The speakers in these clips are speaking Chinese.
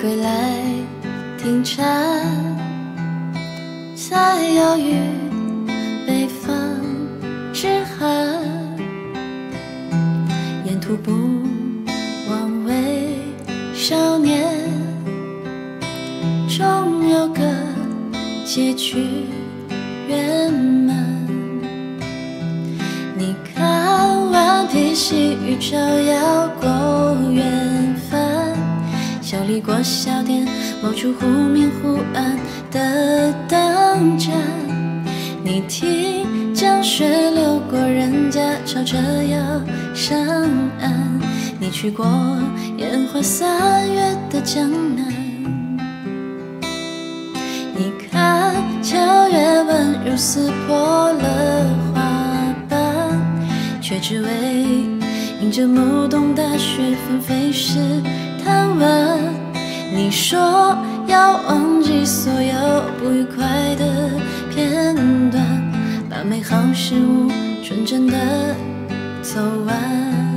归来听蝉，在遥远北方之寒，沿途不忘为少年，终有个结局圆满。你看，顽皮细雨照耀过远，过小店，某处忽明忽暗的灯盏。你听，江水流过人家，吵着要上岸。你去过烟花三月的江南，你看，秋月温柔撕破了花瓣，却只为迎着暮冬大雪纷飞时贪玩。你说要忘记所有不愉快的片段，把美好事物纯真的走完。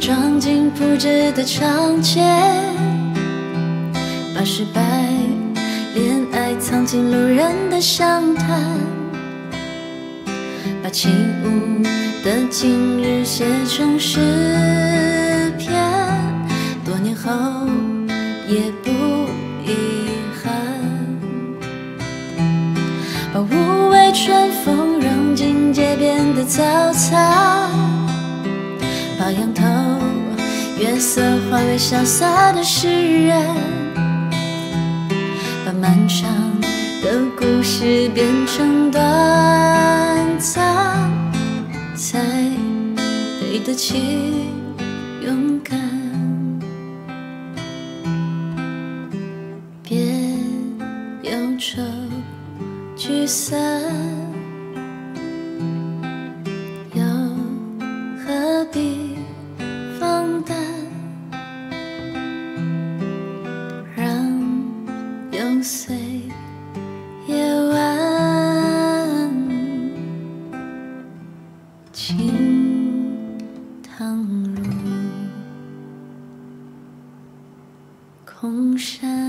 装进铺纸的长街，把失败恋爱藏进路人的详谈，把起舞的今日写成诗篇，多年后也不遗憾。把无畏春风融进街边的早餐，色化为潇洒的诗人，把漫长的故事变成短暂，才配得起勇敢。别忧愁。聚散，碎夜晚清汤入空山。